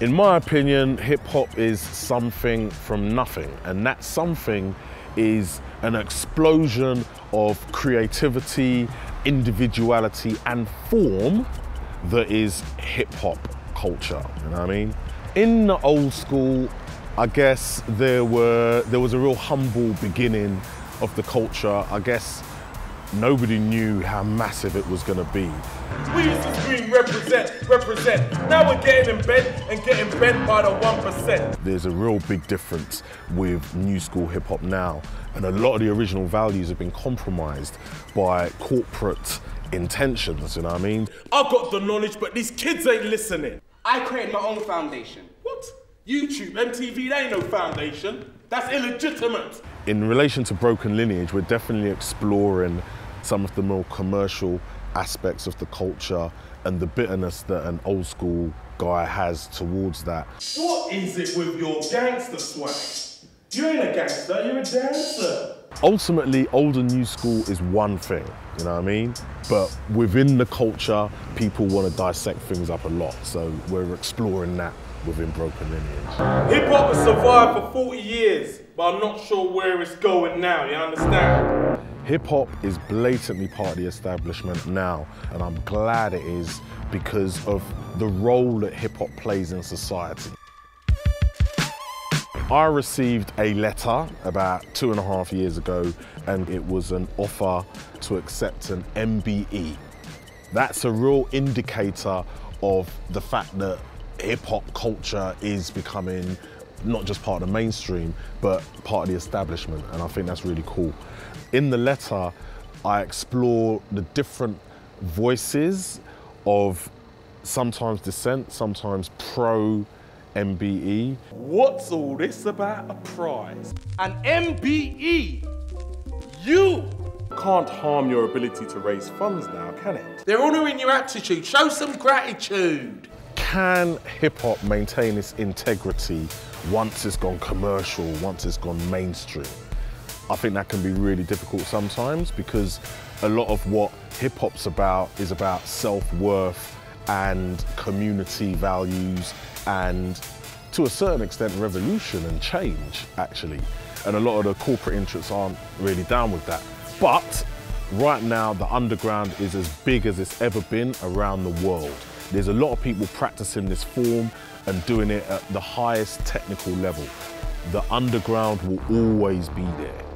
In my opinion, hip hop is something from nothing, and that something is an explosion of creativity, individuality, and form that is hip hop culture. You know what I mean? In the old school, I guess there were there was a real humble beginning of the culture. I guess nobody knew how massive it was going to be. We used to scream represent, represent. Now we're getting in bed and getting bent by the 1%. There's a real big difference with new school hip hop now, and a lot of the original values have been compromised by corporate intentions, you know what I mean? I've got the knowledge, but these kids ain't listening. I created my own foundation. What? YouTube, MTV, they ain't no foundation. That's illegitimate. In relation to Broken Lineage, we're definitely exploring some of the more commercial aspects of the culture and the bitterness that an old school guy has towards that. What is it with your gangster swag? You ain't a gangster, you're a dancer. Ultimately, old and new school is one thing, you know what I mean? But within the culture, people want to dissect things up a lot. So we're exploring that within Broken Lineage. Hip hop has survived for 40 years, but I'm not sure where it's going now, you understand? Hip hop is blatantly part of the establishment now, and I'm glad it is because of the role that hip hop plays in society. I received a letter about two and a half years ago, and it was an offer to accept an MBE. That's a real indicator of the fact that hip hop culture is becoming not just part of the mainstream, but part of the establishment, and I think that's really cool. In the letter, I explore the different voices of sometimes dissent, sometimes pro MBE. What's all this about a prize? An MBE? You can't harm your ability to raise funds now, can it? They're honouring your attitude. Show some gratitude. Can hip hop maintain its integrity once it's gone commercial, once it's gone mainstream? I think that can be really difficult sometimes because a lot of what hip hop's about is about self worth and community values and to a certain extent revolution and change actually. And a lot of the corporate interests aren't really down with that. But right now the underground is as big as it's ever been around the world. There's a lot of people practicing this form and doing it at the highest technical level. The underground will always be there.